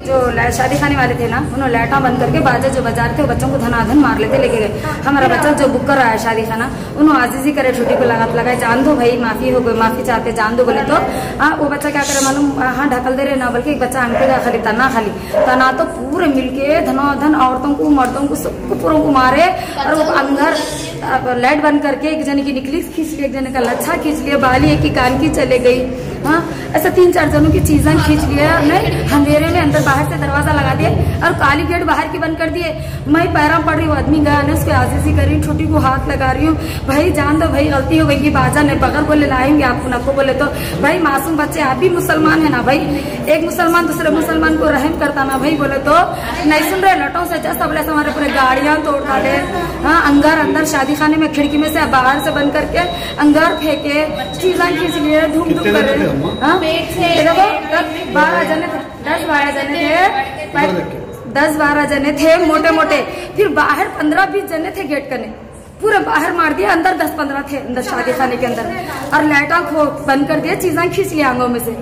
जो शादी खाने वाले थे ना, उन्होंने लाइटा बंद करके बाजा जो बजा रहे थे बच्चों को धनाधन मार लेते, लेके गए। हमारा बच्चा जो बुक कर रहा है शादी खाना, उन्होंने आजीजी करे, छुट्टी को लगा लगाए, जान दो भाई, माफ़ी हो गई, माफ़ी चाहते, जान दो बोले तो। हाँ वो बच्चा क्या करे मालूम? हाँ ढकल दे रहे ना, बल्कि एक बच्चा आंटे का खाली, तना खाली। तना तो पूरे मिलके धनाधन औरतों को, मर्दों को, सबको पूरों को मारे, और वो अंदर लाइट बंद करके एक जने की निकली, खींच लिया एक जने का लच्छा खींच लिया, बाली एक की कान की चले गई। हाँ ऐसा तीन चार जनों की चीज़ें खींच लिया, नहीं, अंधेरे में अंदर बाहर से दरवाज़ा लगा दिए और काली गेट बाहर की बंद कर दिए। मैं पैरा पड़ रही हूँ आदमी गया ने उसको आजीजी कर रही हूँ छोटी को हाथ लगा रही हूँ। भाई जान दो भाई गलती हो गई बाजा ने बगैर बोले लाएँगे आपको नको बोले तो। भाई मासूम बच्चे आप भी मुसलमान है ना भाई? एक मुसलमान दूसरे मुसलमान को रहम करता ना भाई बोले तो। नहीं सुन रहे लटों से जस्ट बोले हमारे पूरे गाड़ियाँ तोड़ डाले हाँ अंगार अंदर शादी खाने में खिड़की में से बाहर से बंद करके अंगार फेंके चीज़ें खींच लिए धूम धूम कर रहे हाँ? दस बारह जने दस बारह जने थे दस बारह जने थे। मोटे मोटे फिर बाहर पंद्रह बीस जने थे गेट करने। पूरे बाहर मार दिया अंदर दस पंद्रह थे अंदर शादी खाने के अंदर। और लाइटा खो बंद कर दिया चीजा खींच लिया आंगों में से।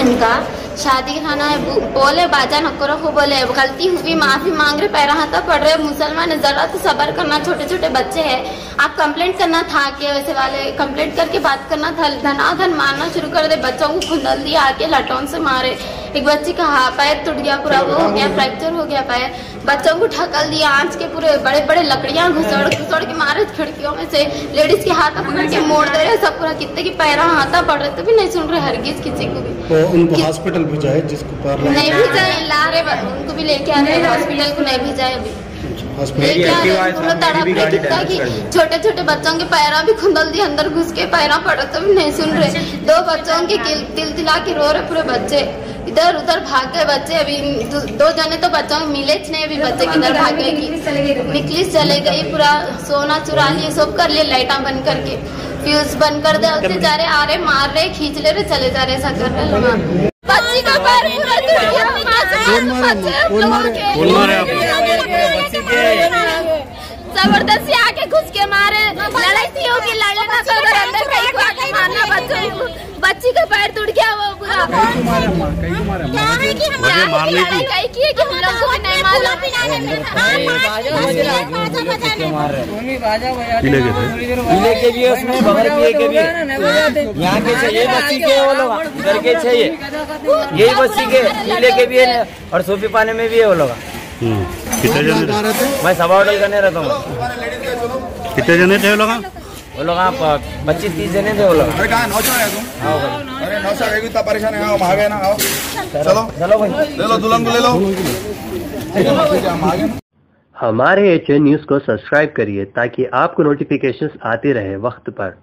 इनका शादी खाना है बोले बाजा नको रखो बोले गलती हुई माफ़ी मांग रहे पैर हाथा पड़ रहे मुसलमान है जरा तो सबर करना छोटे छोटे बच्चे हैं। आप कंप्लेंट करना था कि वैसे वाले कंप्लेंट करके बात करना था धनाधन मारना शुरू कर दे बच्चों को खुंदल दिया आके लटौन से मारे। एक बच्चे का हाथ पैर टूट गया पूरा वो हो गया फ्रैक्चर हो गया पैर। बच्चों को ढकल दिया आँच के पूरे बड़े बड़े लकड़ियाँ घुसड़ घुसड़ के मारे खिड़कियों में से। लेडीज़ के हाथ पकड़ के मोड़ दे रहे सब पूरा कितने की पैरा हाथा पड़ रहे तो भी नहीं सुन रहे हरगिज किसी को भी। तो उनको हॉस्पिटल भेजा है जिसको नहीं भेजा ला रहे उनको भी लेके आ रहे हॉस्पिटल को नहीं भेजा है अभी। छोटे छोटे बच्चों के पैरा भी खुंदल दिए अंदर घुस के पैरा पड़े तो भी नहीं सुन रहे। दो बच्चों के किल- तिल तिला के रो रहे पूरे बच्चे। इधर उधर भाग गए बच्चे अभी दो, दो जने तो बच्चों को मिले नहीं अभी बच्चे किधर भाग गए कि निकली चले गई पूरा सोना चुरा लिए सब कर लिए लाइटा बंद करके। फ्यूज बंद कर दे उससे जा रहे आ रहे मार रहे खींच ले रहे चले जा रहे ऐसा कर रहे बच्ची का पैर पूरा टूट गया कौन मारे? कौन मारे? कौन मारे आपको? ज़बरदस्ती आके घुस के मारे। लड़ाई थी होगी लड़ लेना तो उधर अंदर कहीं को आके मारना बच्चों बच्ची का पैर टूट गया वो पूरा मुझे कहीं की है कि हम लोग को नहीं भी है उसमें बगल के भी यहाँ के चाहिए बस्ती के वो लोग इधर के चाहिए। यही बस्ती के किले के भी है और सूफी पाने में भी है वो लोग। हम्म, कितने जने थे? रहे मैं। सभा होटल करने रहता हूँ। कितने जने थे वो लोग? वो लोग आप पच्चीस तीस जने थे वो लोग। अरे कहाँ नौ है तुम? आओ भाई। अरे नौ सौ इतना परेशान है आओ भागे ना आओ। चलो। चलो। भाई। ले लो दुल्हन को ले लो। है है हमारे एचएन न्यूज़ को सब्सक्राइब करिए ताकि आपको नोटिफिकेशंस आते रहे वक्त पर।